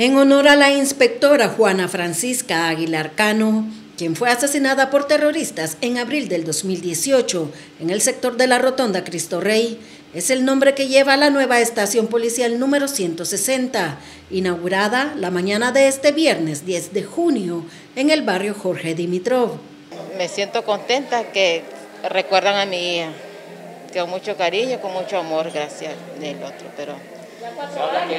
En honor a la inspectora Juana Francisca Aguilar Cano, quien fue asesinada por terroristas en abril del 2018 en el sector de la Rotonda Cristo Rey, es el nombre que lleva la nueva estación policial número 160, inaugurada la mañana de este viernes 10 de junio en el barrio Jorge Dimitrov. Me siento contenta que recuerdan a mi hija, con mucho cariño, con mucho amor, gracias del otro, pero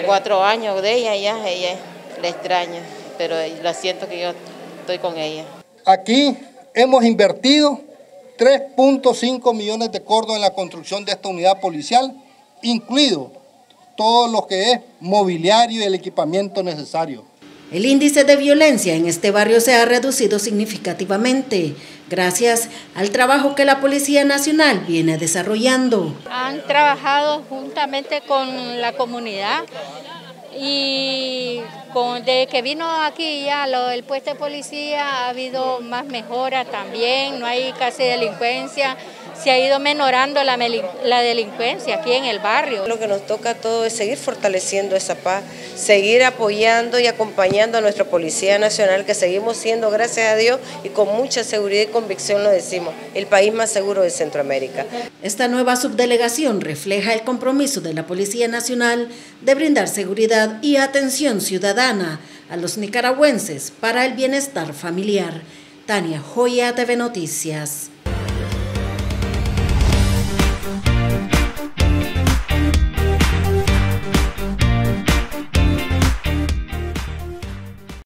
cuatro años de ella ya, ella le extraña, pero la siento que yo estoy con ella. Aquí hemos invertido 3.5 millones de cordos en la construcción de esta unidad policial, incluido todo lo que es mobiliario y el equipamiento necesario. El índice de violencia en este barrio se ha reducido significativamente gracias al trabajo que la Policía Nacional viene desarrollando. Han trabajado juntamente con la comunidad y desde que vino aquí ya lo, el puesto de policía ha habido más mejora también, no hay casi delincuencia, se ha ido menorando la, la, delincuencia aquí en el barrio. Lo que nos toca todo es seguir fortaleciendo esa paz, seguir apoyando y acompañando a nuestra Policía Nacional, que seguimos siendo, gracias a Dios, y con mucha seguridad y convicción lo decimos, el país más seguro de Centroamérica. Esta nueva subdelegación refleja el compromiso de la Policía Nacional de brindar seguridad y atención ciudadana a los nicaragüenses para el bienestar familiar. Tania Joya, TV Noticias.